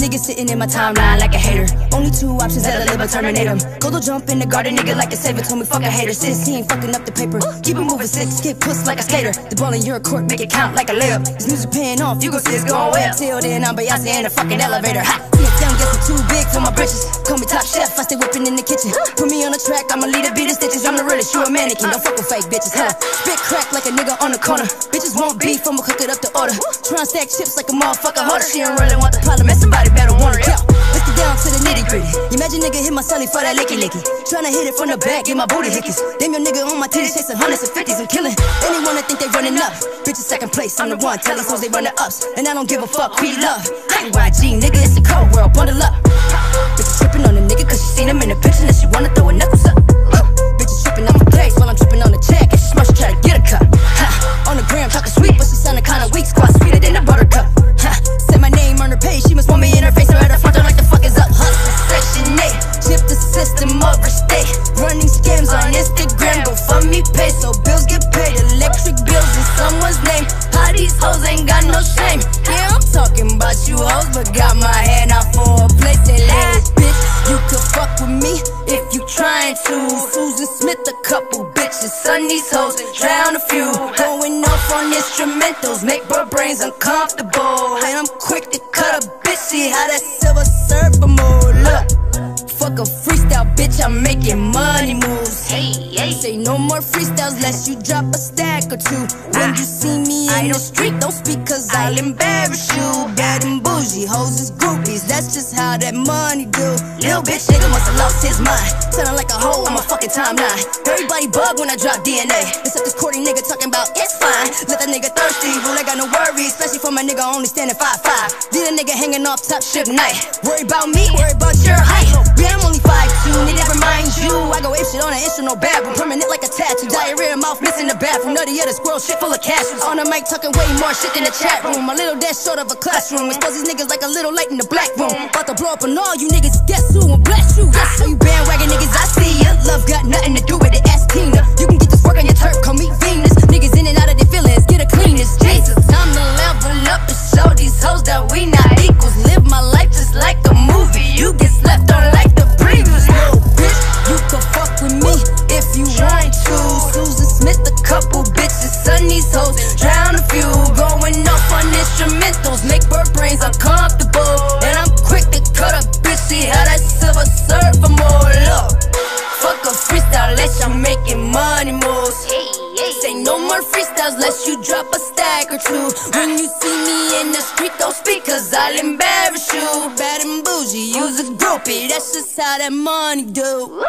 nigga sitting in my timeline like a hater. Only two options that I live, I terminate him. Go to jump in the garden, nigga, like a saver. Told me fuck a hater. Since he ain't fucking up the paper. Keep it moving, six, kick puss like a skater. The ball in your court, make it count like a layup. This music paying off, you gon' see it's going well. Till then, I'm Beyonce in the fucking elevator. Ha! Down, guess I'm too big for my britches. Call me top chef, I stay whipping in the kitchen. Put me on the track, I'ma lead a realest, you a mannequin. Don't fuck with fake bitches, huh? Spit crack like a nigga on the corner. Bitches want beef, I'ma cook it up to order. Try and stack chips like a motherfucker harder. She don't really want the problem, and somebody better want it. Yeah. Let's get down to the nitty gritty. Imagine nigga hit my celly for that licky licky. Tryna hit it from the back, get my booty hickeys. Damn your nigga on my titties, chasing hundreds and fifties. I'm killing anyone that think they running up. Bitches second place, I'm the one. Tell these hoes they run the ups. And I don't give a fuck you love. YG, nigga, it's a cold world, bundle up. Hoes ain't got no shame. Yeah, I'm talking about you hoes, but got my hand out for a place. Say, ladies, bitch, you could fuck with me if you trying to. Susan Smith, a couple bitches, son these hoes, drown a few. Going off on instrumentals, make her brains uncomfortable. And I'm quick to cut a bitch, see how that silver serve move. Look. Fuck a freestyle, bitch, I'm making money moves. Hey, hey. Say no more freestyles, lest you drop a stack or two. When you see me in the street, don't speak, cause I'll embarrass you. Bad and bougie, hoes is groupies, that's just how that money do. Little bitch nigga must have lost his mind. Sounding like a hoe on my fucking timeline. Everybody bug when I drop DNA. Except this corny nigga talking about it's fine. Let that nigga thirsty, rule, I got no worries. Especially for my nigga only standing 5'5. Leave a nigga hanging off top ship night. Worry about me, worry about your height. I'm only 5'2, need that remind you. I go ape shit on an instrumental bad, but permanent like a tattoo. Diarrhea, mouth missing the bathroom. Nutty other squirrel shit full of cashews. On the mic, talking way more shit than the chat room. My little dash short of a classroom. Expose these niggas like a little light in the black room. About to blow up on all you niggas, guess who? And bless you. Yes, so you bandwagon niggas, I see ya. Love got nothing to do with it, ask Tina. You can get this work on your turf, call me Venus. Niggas in and out of their feelings, get a cleanest. Jesus, time to level up and show these hoes that we not these hoes, drown a few. Going off on instrumentals, make her brains uncomfortable. And I'm quick to cut a bitch, see how that silver serve for more love. Fuck a freestyle, let you making money moves. Say no more freestyles, less you drop a stack or two. When you see me in the street, don't speak, cause I'll embarrass you. Bad and bougie, use a groupie, that's just how that money do.